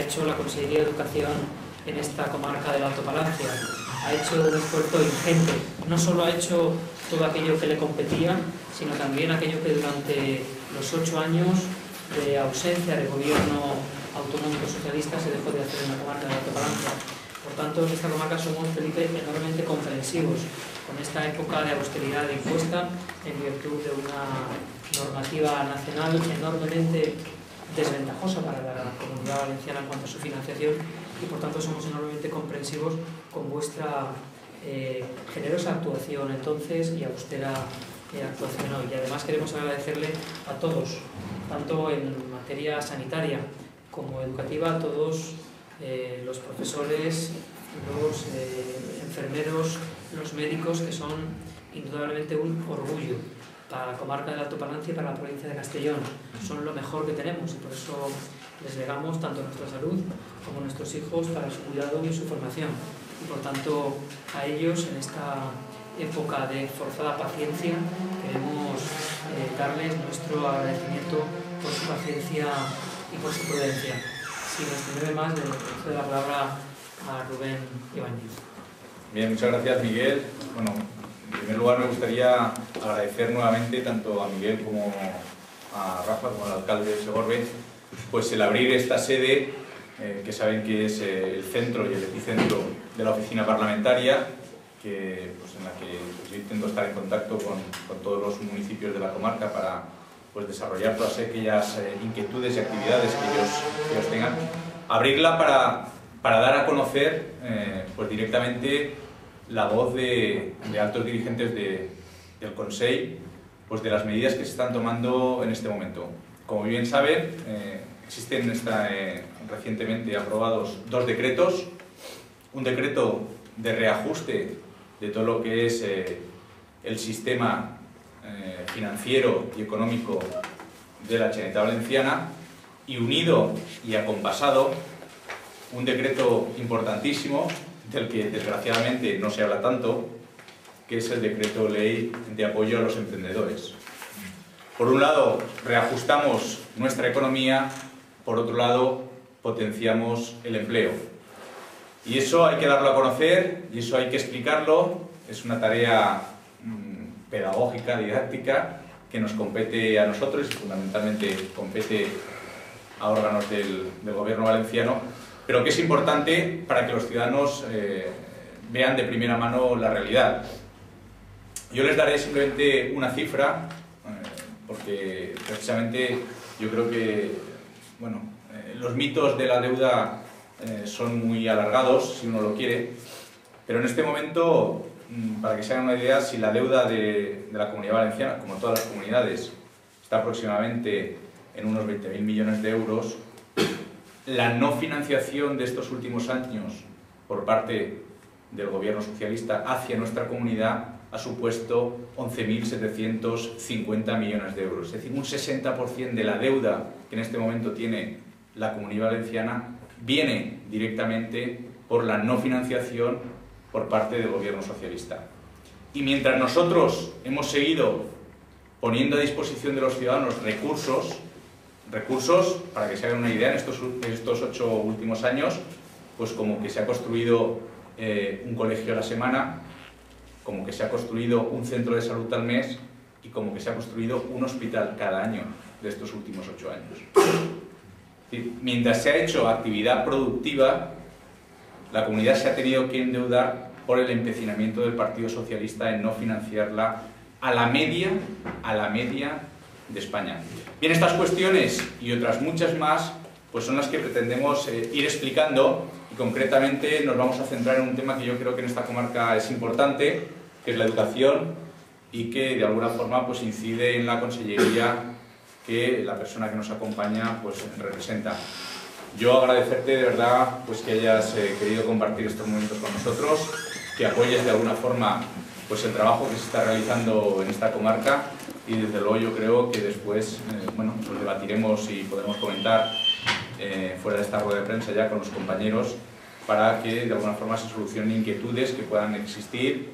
ha hecho la Consejería de Educación en esta comarca del Alto Palancia. Ha hecho un esfuerzo ingente. No solo ha hecho todo aquello que le competía, sino también aquello que durante los ocho años de ausencia de gobierno autonómico socialista se dejó de hacer en la comarca del Alto Palancia. Por tanto, en esta comarca somos, Felipe, enormemente comprensivos con esta época de austeridad impuesta en virtud de una normativa nacional enormemente desventajosa para la comunidad valenciana en cuanto a su financiación y por tanto somos enormemente comprensivos con vuestra eh, generosa actuación entonces y austera eh, actuación hoy. Y además queremos agradecerle a todos, tanto en materia sanitaria como educativa, a todos eh, los profesores, los enfermeros, los médicos, que son indudablemente un orgullo para la comarca del Alto Palancia y para la provincia de Castellón. Son lo mejor que tenemos y por eso les legamos tanto nuestra salud como nuestros hijos para su cuidado y su formación. Y por tanto, a ellos en esta época de forzada paciencia queremos eh, darles nuestro agradecimiento por su paciencia y por su prudencia. Sin extenderme más, le doy la palabra a Rubén Ibáñez. Bien, muchas gracias Miguel. Bueno, en primer lugar me gustaría agradecer nuevamente tanto a Miguel como a Rafa, como al alcalde de Segorbe, pues el abrir esta sede, eh, que saben que es eh, el centro y el epicentro de la oficina parlamentaria, que, pues, en la que pues, yo intento estar en contacto con, con, todos los municipios de la comarca para pues, desarrollar todas aquellas eh, inquietudes y actividades que ellos, que ellos, tengan. Abrirla para, para dar a conocer pues, directamente la voz de, de altos dirigentes de, del Consejo pues de las medidas que se están tomando en este momento. Como bien saben, eh, existen esta, eh, recientemente aprobados dos decretos, un decreto de reajuste de todo lo que es eh, el sistema eh, financiero y económico de la Cheneta Valenciana y unido y acompasado un decreto importantísimo del que desgraciadamente no se habla tanto, que es el decreto ley de apoyo a los emprendedores. Por un lado, reajustamos nuestra economía, por otro lado, potenciamos el empleo. Y eso hay que darlo a conocer y eso hay que explicarlo. Es una tarea mmm, pedagógica, didáctica, que nos compete a nosotros y fundamentalmente compete a órganos del gobierno valenciano pero que es importante para que los ciudadanos eh, vean de primera mano la realidad. Yo les daré simplemente una cifra, eh, porque precisamente yo creo que bueno, eh, los mitos de la deuda son muy alargados, si uno lo quiere, pero en este momento, mm, para que se hagan una idea, si la deuda de, de la Comunidad Valenciana, como todas las comunidades, está aproximadamente en unos 20.000 millones de euros, la no financiación de estos últimos años por parte del gobierno socialista hacia nuestra comunidad ha supuesto 11.750 millones de euros. Es decir, un 60% de la deuda que en este momento tiene la Comunidad Valenciana viene directamente por la no financiación por parte del gobierno socialista. Y mientras nosotros hemos seguido poniendo a disposición de los ciudadanos recursos, recursos, para que se hagan una idea, en estos, estos ocho últimos años, pues como que se ha construido eh, un colegio a la semana, como que se ha construido un centro de salud al mes y como que se ha construido un hospital cada año de estos últimos ocho años. Mientras se ha hecho actividad productiva, la comunidad se ha tenido que endeudar por el empecinamiento del Partido Socialista en no financiarla a la media, a la media de España. Bien, estas cuestiones y otras muchas más pues son las que pretendemos eh, ir explicando y concretamente nos vamos a centrar en un tema que yo creo que en esta comarca es importante, que es la educación y que de alguna forma pues incide en la consellería que la persona que nos acompaña pues representa. Yo agradecerte de verdad pues que hayas eh, querido compartir estos momentos con nosotros, que apoyes de alguna forma pues el trabajo que se está realizando en esta comarca y desde luego yo creo que después eh, bueno, pues debatiremos y podemos comentar eh, fuera de esta rueda de prensa ya con los compañeros para que de alguna forma se solucionen inquietudes que puedan existir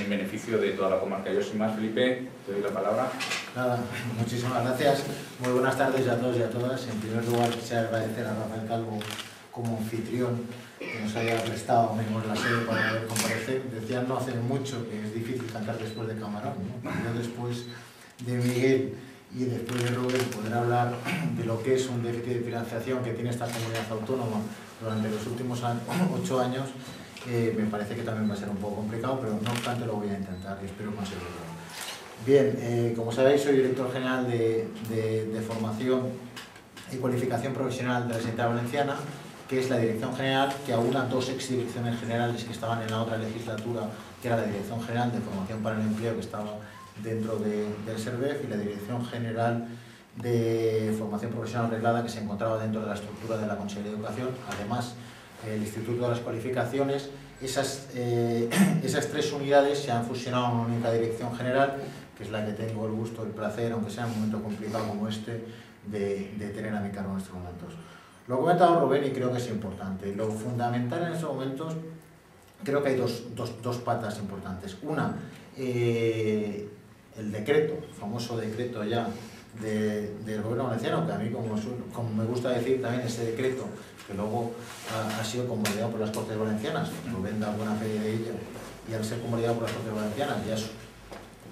en beneficio de toda la comarca. Yo sin más, Felipe, te doy la palabra. Nada, muchísimas gracias. Muy buenas tardes a todos y a todas. En primer lugar, quisiera agradecer a Rafael Calvo como anfitrión que nos haya prestado en la sede para poder comparecer. Decían no hace mucho que es difícil cantar después de Camarón, ¿no? Yo después de Miguel y después de Rubén poder hablar de lo que es un déficit de financiación que tiene esta comunidad autónoma durante los últimos ocho años, eh, me parece que también va a ser un poco complicado, pero no obstante lo voy a intentar y espero conseguirlo. Bien, eh, como sabéis, soy director general de, de, formación y cualificación profesional de la Secretaría Valenciana, que es la dirección general que aúna dos ex direcciones generales que estaban en la otra legislatura, que era la Dirección General de Formación para el Empleo, que estaba dentro de, del SERVEF, y la Dirección General de Formación Profesional Reglada, que se encontraba dentro de la estructura de la Consejería de Educación. Además, el Instituto de las Cualificaciones, esas, eh, esas tres unidades se han fusionado en una única dirección general que es la que tengo el gusto, el placer, aunque sea un momento complicado como este, de, de tener a mi cargo en estos momentos. Lo ha comentado Rubén y creo que es importante. Lo fundamental en estos momentos, creo que hay dos, dos, dos patas importantes. Una, eh, el decreto, famoso decreto ya de, del gobierno valenciano, que a mí, como, como, me gusta decir también, ese decreto, que luego ha, sido convalidado por las Cortes Valencianas, Rubén da buena fe de ello, y al ser convalidado por las Cortes Valencianas ya es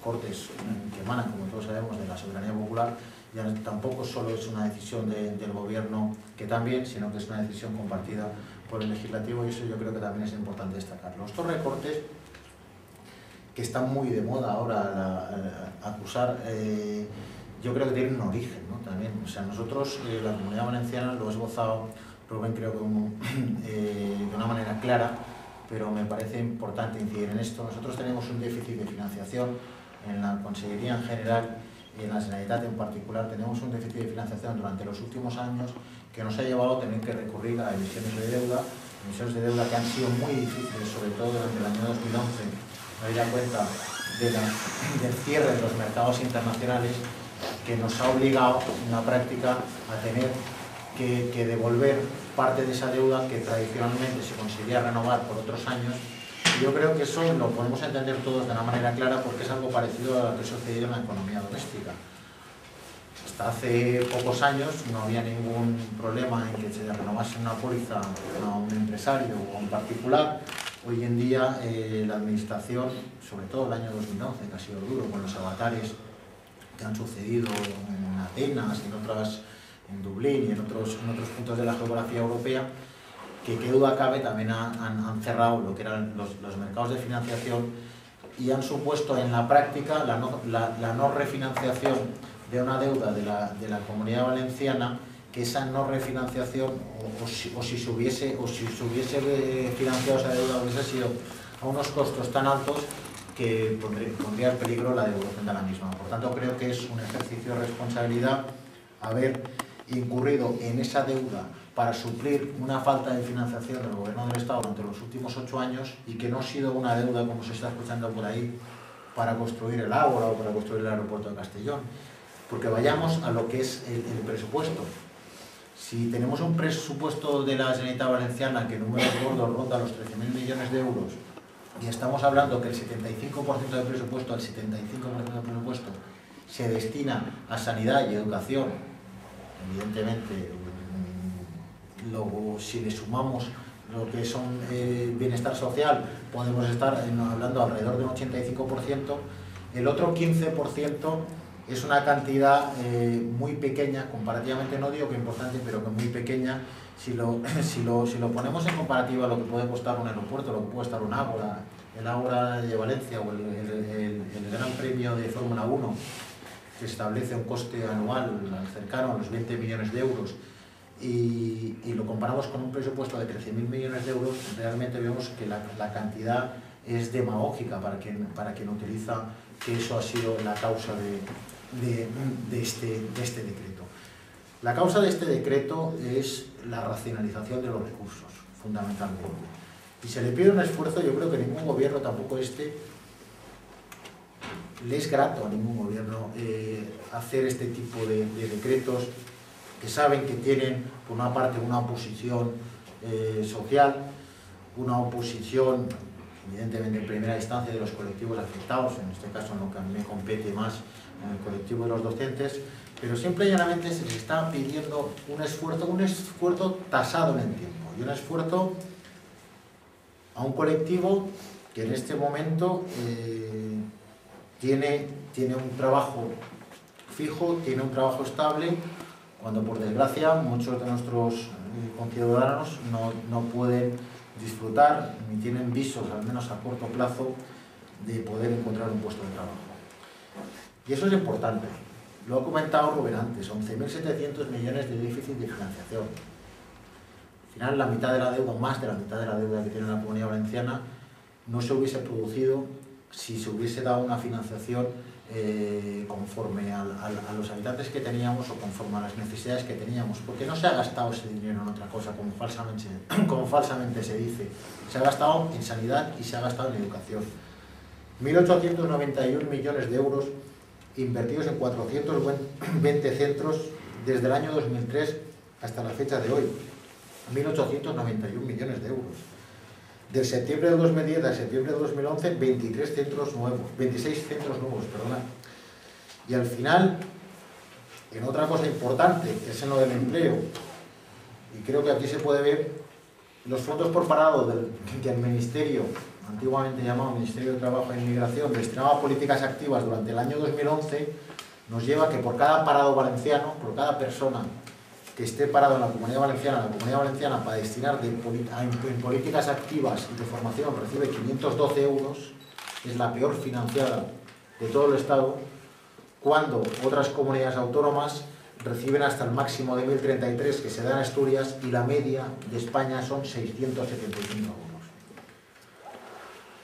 cortes que emanan, como todos sabemos, de la soberanía popular, ya tampoco solo es una decisión de, del gobierno que también, sino que es una decisión compartida por el legislativo y eso yo creo que también es importante destacarlo. Estos recortes que están muy de moda ahora acusar, eh, yo creo que tienen un origen ¿no? también. O sea, nosotros, eh, la comunidad valenciana, lo he esbozado, Rubén, creo que eh, de una manera clara, pero me parece importante incidir en esto. Nosotros tenemos un déficit de financiación en la Consejería en general y en la Generalitat en particular tenemos un déficit de financiación durante los últimos años que nos ha llevado a tener que recurrir a emisiones de deuda, emisiones de deuda que han sido muy difíciles, sobre todo durante el año 2011, habida cuenta de la, del cierre de los mercados internacionales que nos ha obligado en la práctica a tener que, que devolver parte de esa deuda que tradicionalmente se conseguía renovar por otros años yo creo que eso lo podemos entender todos de una manera clara porque es algo parecido a lo que sucedido en la economía doméstica. Hasta hace pocos años no había ningún problema en que se renovase una póliza a un empresario o a un particular. Hoy en día eh, la administración, sobre todo el año 2011, que ha sido duro con los avatares que han sucedido en Atenas, en otras, en Dublín y en otros, en otros puntos de la geografía europea, que qué duda cabe también han, han, cerrado lo que eran los, los, mercados de financiación y han supuesto en la práctica la no, la, no refinanciación de una deuda de la, de la, comunidad valenciana que esa no refinanciación o, si, o, si, se hubiese, o si se hubiese financiado esa deuda hubiese sido a unos costos tan altos que pondría, en peligro la devolución de la misma. Por tanto, creo que es un ejercicio de responsabilidad haber incurrido en esa deuda para suplir una falta de financiación del gobierno del Estado durante los últimos ocho años y que no ha sido una deuda, como se está escuchando por ahí, para construir el Ágora o para construir el aeropuerto de Castellón. Porque vayamos a lo que es el presupuesto. Si tenemos un presupuesto de la Generalitat Valenciana que en números gordos ronda los 13.000 millones de euros y estamos hablando que el 75% del presupuesto, el 75% del presupuesto se destina a sanidad y educación, evidentemente luego si le sumamos lo que son eh, bienestar social, podemos estar hablando alrededor de un 85%, el otro 15% es una cantidad eh, muy pequeña, comparativamente no digo que importante, pero que muy pequeña, si lo, si, lo, si lo ponemos en comparativa a lo que puede costar un aeropuerto, lo que puede costar un Ágora, el Ágora de Valencia o el, el, Gran Premio de Fórmula 1, que establece un coste anual cercano a los 20 millones de euros, y, y, lo comparamos con un presupuesto de 13.000 millones de euros, realmente vemos que la, la, cantidad es demagógica para quien, para quien utiliza que eso ha sido la causa de, de, de, este, de este decreto. La causa de este decreto es la racionalización de los recursos, fundamentalmente. Y se le pide un esfuerzo, yo creo que ningún gobierno, tampoco este, le es grato a ningún gobierno eh, hacer este tipo de, de decretos que saben que tienen, por una parte, una oposición eh, social, una oposición, evidentemente, en primera instancia de los colectivos afectados, en este caso en lo que a mí me compete más en el colectivo de los docentes, pero siempre y llanamente se les está pidiendo un esfuerzo, un esfuerzo tasado en el tiempo. Y un esfuerzo a un colectivo que en este momento eh, tiene, tiene un trabajo fijo, tiene un trabajo estable, cuando por desgracia muchos de nuestros eh, conciudadanos no, no pueden disfrutar ni tienen visos, al menos a corto plazo, de poder encontrar un puesto de trabajo. Y eso es importante. Lo ha comentado Rubén antes, 11.700 millones de déficit de financiación. Al final, la mitad de la deuda, más de la mitad de la deuda que tiene la Comunidad Valenciana, no se hubiese producido si se hubiese dado una financiación eh, conforme a, los habitantes que teníamos o conforme a las necesidades que teníamos, porque no se ha gastado ese dinero en otra cosa, como falsamente, como falsamente se dice. Se ha gastado en sanidad y se ha gastado en educación. 1.891 millones de euros invertidos en 420 centros desde el año 2003 hasta la fecha de hoy. 1.891 millones de euros. Del septiembre de 2010 al septiembre de 2011, 23 centros nuevos, 26 centros nuevos, perdona. Y al final, en otra cosa importante, que es en lo del empleo, y creo que aquí se puede ver los fondos por parado del, que el Ministerio antiguamente llamado Ministerio de Trabajo e Inmigración, destinado a políticas activas durante el año 2011, nos lleva a que por cada parado valenciano, por cada persona que esté parado en la Comunidad Valenciana, la Comunidad Valenciana para destinar de, en políticas activas y de formación recibe 512 euros, es la peor financiada de todo el Estado, cuando otras comunidades autónomas reciben hasta el máximo de 1.033 que se da en Asturias y la media de España son 675 euros.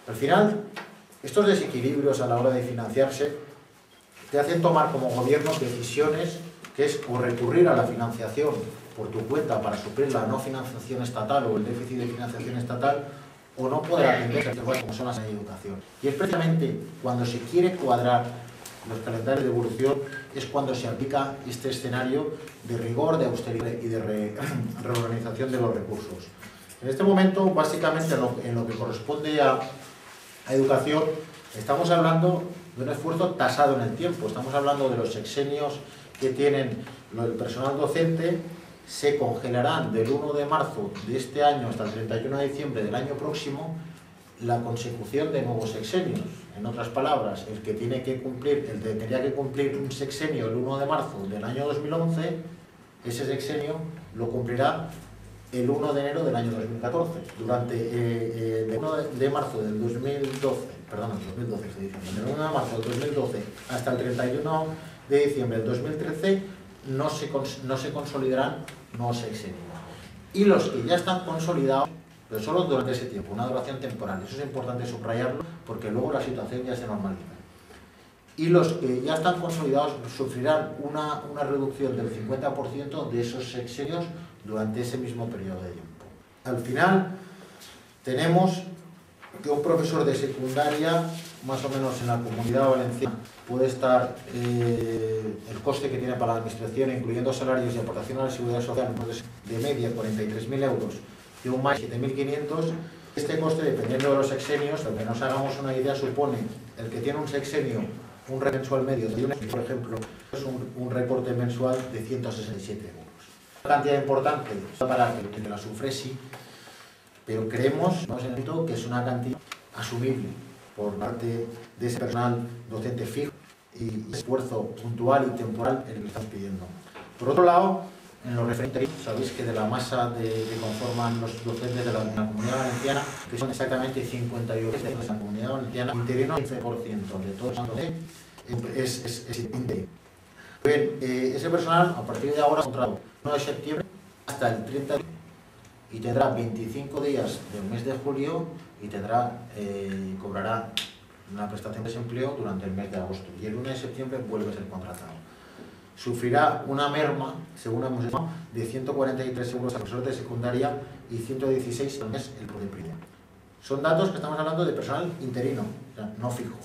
Al final, estos desequilibrios a la hora de financiarse te hacen tomar como gobierno decisiones que es o recurrir a la financiación por tu cuenta para suplir la no financiación estatal o el déficit de financiación estatal o no poder atender como son las de educación. Y es precisamente cuando se quiere cuadrar los calendarios de evolución es cuando se aplica este escenario de rigor, de austeridad y de reorganización de los recursos. En este momento, básicamente en lo que corresponde a educación, estamos hablando de un esfuerzo tasado en el tiempo, estamos hablando de los sexenios que tienen el personal docente, se congelarán del 1 de marzo de este año hasta el 31 de diciembre del año próximo la consecución de nuevos sexenios. En otras palabras, el que tiene que cumplir, el que tenía que cumplir un sexenio el 1 de marzo del año 2011, ese sexenio lo cumplirá el 1 de enero del año 2014. Durante eh, el 1 de marzo del 2012, perdón, 2012 estoy diciendo, del 1 de marzo del 2012 hasta el 31 de diciembre del 2013 no se, no se consolidarán nuevos sexenios. Y los que ya están consolidados, pero solo durante ese tiempo, una duración temporal. Eso es importante subrayarlo porque luego la situación ya se normaliza. Y los que ya están consolidados sufrirán una, una reducción del 50% de esos sexenios durante ese mismo periodo de tiempo. Al final, tenemos que un profesor de secundaria, más o menos en la comunidad valenciana, puede estar eh, el coste que tiene para la administración, incluyendo salarios y aportación a la seguridad social, de media 43.000 euros y un más 7.500. Este coste, dependiendo de los sexenios, lo que nos hagamos una idea, supone el que tiene un sexenio, un mensual medio de un por ejemplo, es un, un recorte mensual de 167 euros cantidad importante para que la sufre sí, pero creemos que es una cantidad asumible por parte de ese personal docente fijo y esfuerzo puntual y temporal en el que estamos pidiendo. Por otro lado, en lo referente, sabéis que de la masa de, que conforman los docentes de la, comunidad valenciana, que son exactamente 51 de la comunidad valenciana, interino 15% de todos los es, es, es interino. Bien, eh, ese personal, a partir de ahora, contratado de septiembre hasta el 30 de y tendrá 25 días del mes de julio y tendrá eh, cobrará una prestación de desempleo durante el mes de agosto y el 1 de septiembre vuelve a ser contratado. Sufrirá una merma, según hemos dicho, de 143 euros al profesor de secundaria y 116 al mes el de primaria. Son datos que estamos hablando de personal interino, no fijo.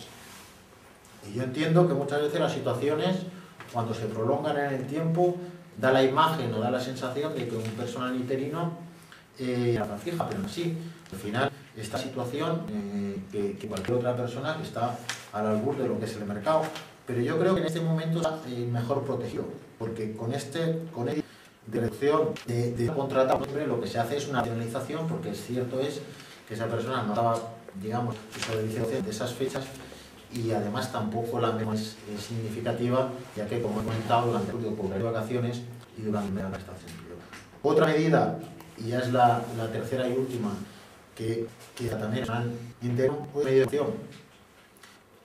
Y yo entiendo que muchas veces las situaciones, cuando se prolongan en el tiempo, da la imagen o da la sensación de que un personal interino eh, fija, pero sí, al final esta situación eh, que, cualquier otra persona que está al albur de lo que es el mercado. Pero yo creo que en este momento está eh, mejor protegido, porque con este, con de reducción de, de contrata, lo que se hace es una penalización, porque cierto es que esa persona no daba, digamos, su de esas fechas y además tampoco la menos es, significativa, ya que, como he comentado, durante el periodo de vacaciones y durante la estación. Otra medida, y ya es la, tercera y última, que, que también interno, mediación.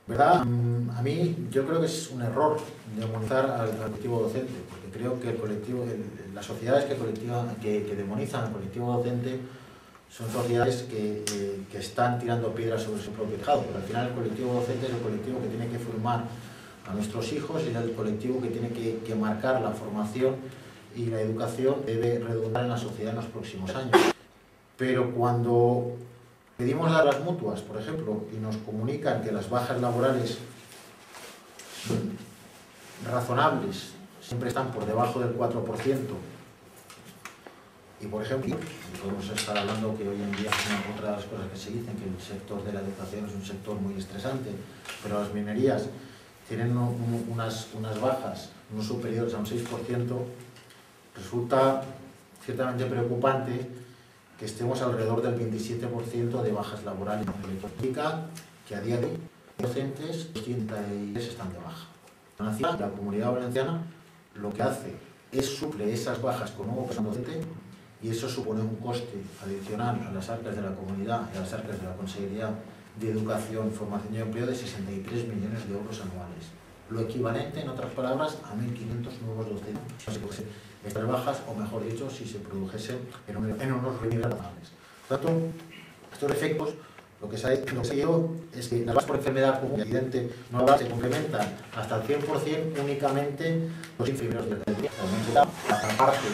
¿Verdad? Mm, a mí yo creo que es un error demonizar al, colectivo docente, porque creo que el colectivo, las sociedades que, que, que demonizan al colectivo docente son sociedades que, que, están tirando piedras sobre su propio tejado, al final el colectivo docente es el colectivo que tiene que formar a nuestros hijos es el colectivo que tiene que, que marcar la formación y la educación debe redundar en la sociedad en los próximos años. Pero cuando pedimos a las mutuas, por ejemplo, y nos comunican que las bajas laborales razonables siempre están por debajo del 4%, y por ejemplo, podemos estar hablando que hoy en día es una otra de las cosas que se dicen, que el sector de la educación es un sector muy estresante, pero las minerías tienen unas, unas bajas no superiores a un 6%, resulta ciertamente preocupante que estemos alrededor del 27% de bajas laborales. Significa que a día de hoy docentes 83 están de baja. La comunidad valenciana lo que hace es suple esas bajas con nuevo personal docente y eso supone un coste adicional a las arcas de la comunidad y a las arcas de la Consejería de Educación, Formación y Empleo de 63 millones de euros anuales. Lo equivalente, en otras palabras, a 1.500 nuevos docentes. Estas bajas, o mejor dicho, si se produjesen en, unos niveles razonables. Por tanto, estos efectos, lo que se ha hecho es que las bajas por enfermedad común y accidente no se complementan hasta el 100% únicamente los inferiores del día. La parte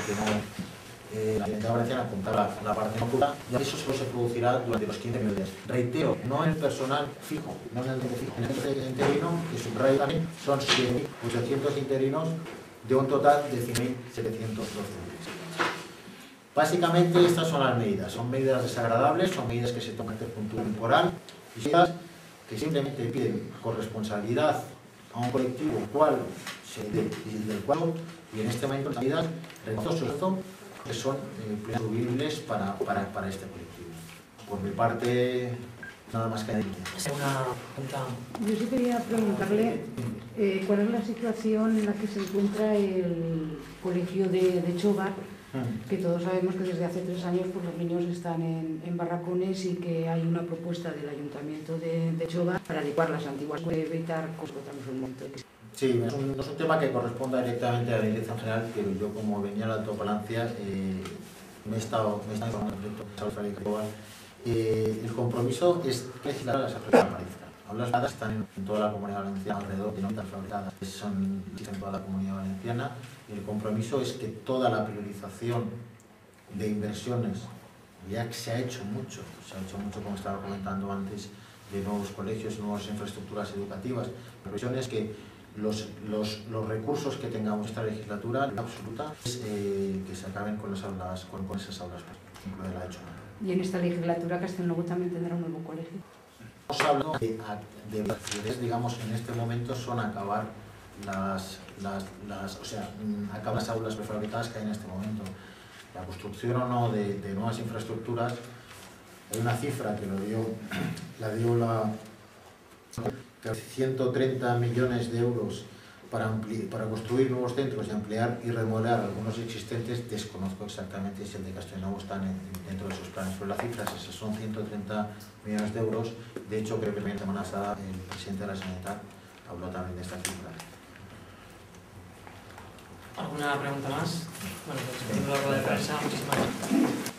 eh, la Generalitat Valenciana apuntaba la parte no y eso solo se producirá durante los 15 minutos. Reitero, no el personal fijo, no en el fijo. En el interino, que subrayo también, son 7.800 interinos de un total de 100.712 Básicamente estas son las medidas, son medidas desagradables, son medidas que se toman de punto temporal y que simplemente piden corresponsabilidad a un colectivo cual se, del cual y en este momento las medidas reconozco que son eh, para, para, para, este colectivo. Por mi parte, nada más que añadir. Yo sí quería preguntarle eh, cuál es la situación en la que se encuentra el colegio de, de Chobar, mm. que todos sabemos que desde hace tres años pues, los niños están en, en barracones y que hay una propuesta del ayuntamiento de, de Chobar para adecuar las antiguas evitar cosas Sí, es un, es un, tema que corresponde directamente a la dirección general, pero yo como venía de Alto Palancia eh, me he estado, me he estado a eh, El compromiso es legislar las afectadas maristas. Aulas fabricadas están en, toda la comunidad valenciana, alrededor de 90 fabricadas, son en toda la comunidad valenciana, el compromiso es que toda la priorización de inversiones, ya que se ha hecho mucho, se ha hecho mucho como estaba comentando antes, de nuevos colegios, nuevas infraestructuras educativas, la es que los, los, los, recursos que tengamos esta legislatura, la absoluta, es eh, que se acaben con, las aulas, con, con esas aulas, de la hecho. ¿Y en esta legislatura Castelnuovo también tendrá un nuevo colegio? De, de, de, digamos, en este momento son acabar las, las, las, o sea, mm, acabar las aulas prefabricadas que hay en este momento. La construcción o no de, de nuevas infraestructuras, hay una cifra que lo dio, la dio la 130 millones de euros para, para construir nuevos centros y ampliar y remodelar algunos existentes, desconozco exactamente si el de Castellano está dentro de sus planes, pero las cifras esas son 130 millones de euros. De hecho, creo que la semana pasada el presidente de la Sanidad habló también de estas cifras. ¿Alguna pregunta más? Bueno, pues, de prensa, muchísimas gracias.